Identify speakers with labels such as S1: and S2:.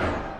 S1: you